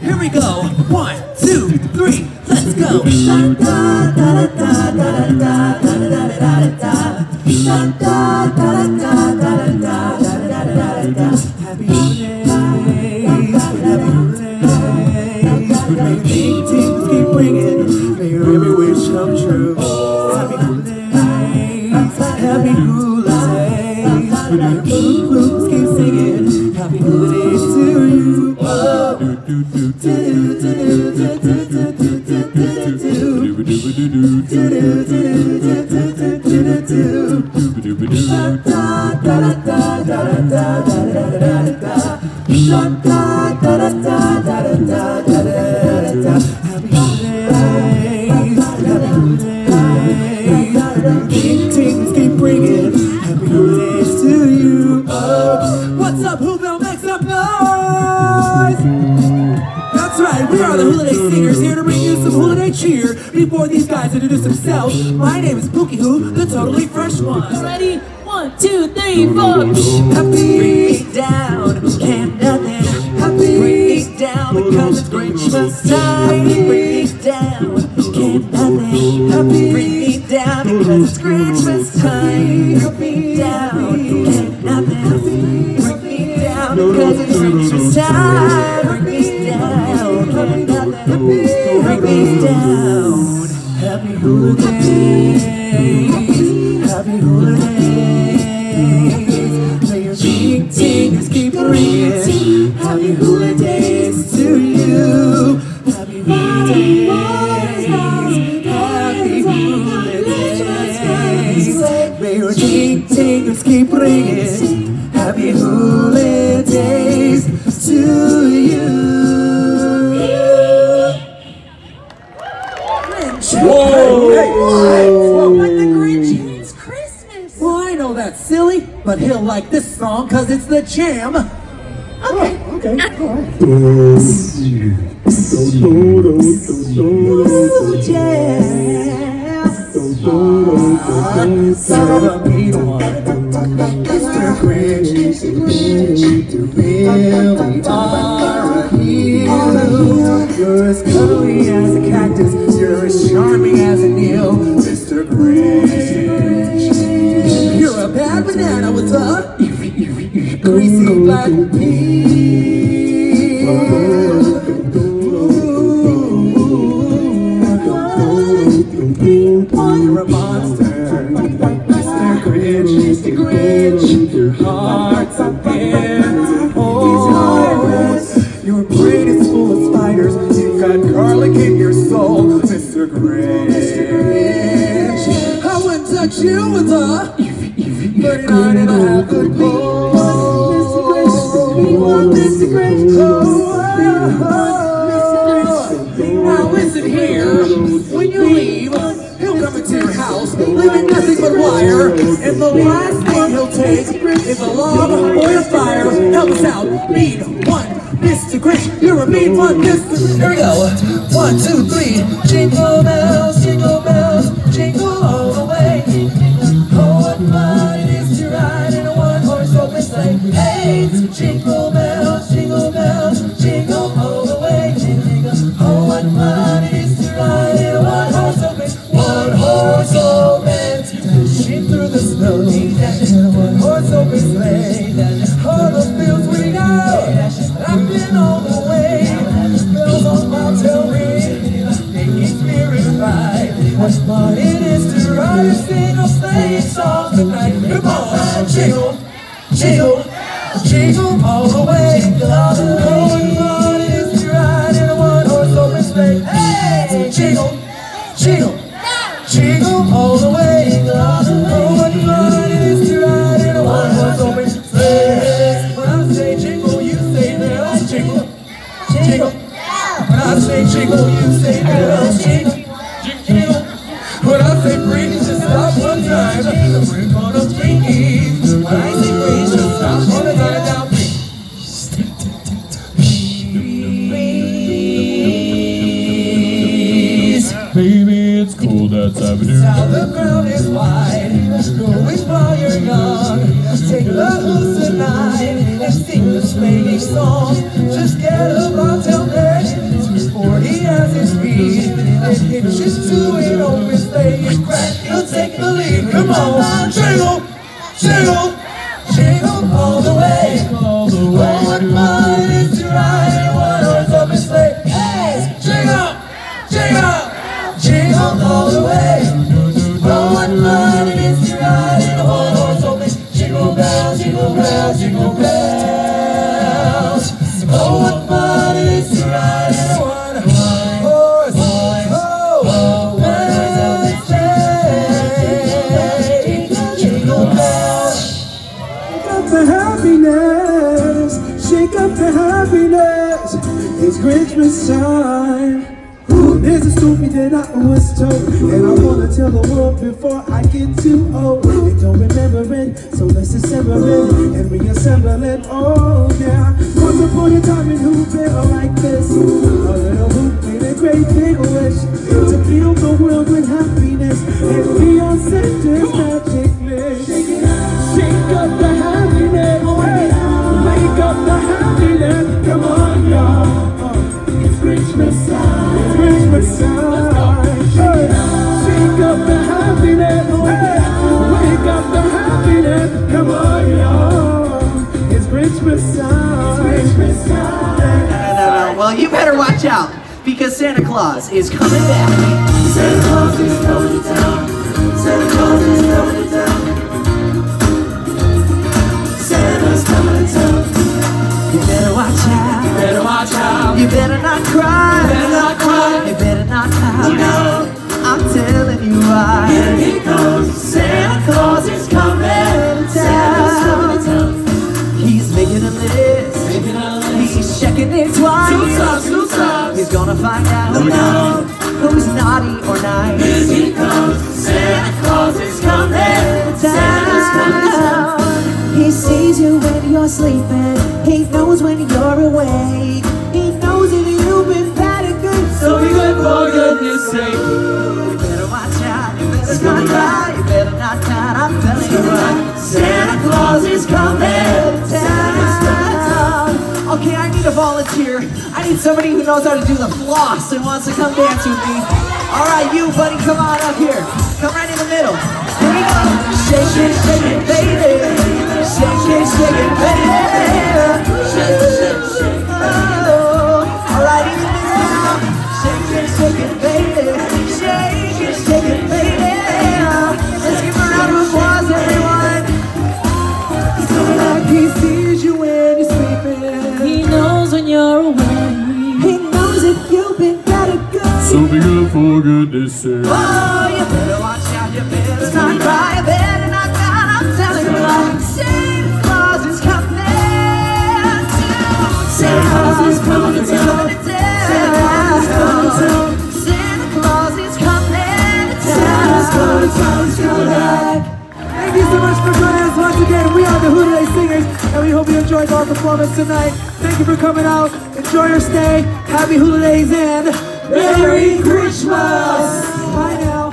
Here we go. One, two, three, let's go. Happy holidays, happy your da da da da da we are the Wholiday Singers here to bring you some holiday cheer. Before these guys introduce themselves, my name is Pookie Who, the totally fresh one. Ready? One, two, three, four. Happy bring me down, can't nothing. Happy bring me down because it's Christmas time. Bring me down, can't nothing. Happy bring me down because it's Christmas time. Me down, can't nothing. Bring me down because it's Christmas time happy, happy down. Happy holidays, happy holidays. May your ding-dings keep ringing. Whoa! Whoa! Like the Grinch. It's Christmas. Well, I know that's silly, but he'll like this song because it's the jam. Okay, okay, alright. Ooh, jam. Son of a. Mr. Grinch, are. You're as cuddly as a you're as charming as an eel, Mr. Grinch. You're a bad banana with a greasy black peel. You're a monster, Mr. Grinch, Mr. Grinch. Your heart's a wouldn't touch you with a 39 and a half foot pole. Mr. Grinch, we want Mr. Grinch. Now listen here, when you leave, he'll come into your house, leaving nothing but wire, and the last thing he'll take is a log or a fire. Help us out, mean one, Mr. Grinch, you're a mean one, Mr. Here we go, one, two, three, jingle bells, What fun it is to ride a single sleigh song tonight. Come on, jingle, jingle, jingle all the way. say I say breathe, just stop one time. We're gonna breathe. When I say breathe, just stop one time. Breathe. Baby, it's the ground is. We're. Take tonight and sing. Just get up, I'll tell 40 doesn't speak. It hitches to an open. Up the happiness, shake up the happiness. It's Christmas time. There's a story that I was told, and I wanna tell the world before I get too old. They don't remember it, so let's assemble it and reassemble it. Oh yeah. Once upon a time in Whoville like this, a little hoop made a great big wish to fill the world with happiness and be on Well, you better watch out because Santa Claus is coming back. Santa Claus is coming to town. Santa Claus is coming to town. Santa's coming to town. You better watch out. You Better watch out. You better not cry. You better not cry. You better not pout. I'm telling you why. Find out who's naughty or nice. Here he comes. Santa Claus is coming. Santa's coming to town. He sees you when you're sleeping. He knows when you're awake. He knows if you've been bad and good. So be good for goodness sake. You better watch out. You better not cry. You better not doubt. I'm telling you need somebody who knows how to do the floss and wants to come dance with me. All right, you buddy, come on up here. So be good for goodness sake. Oh, you better watch out, you better not cry, better not cry, I'm telling you what. Santa Claus is coming to Santa Claus is coming to town. Santa Claus is coming to town. Santa Claus is coming to town. Thank you so much for joining us once again. We are the Today Singers, and we hope you enjoyed our performance tonight. Thank you for coming out. Enjoy your stay. Happy Holidays and Merry Christmas. Bye now.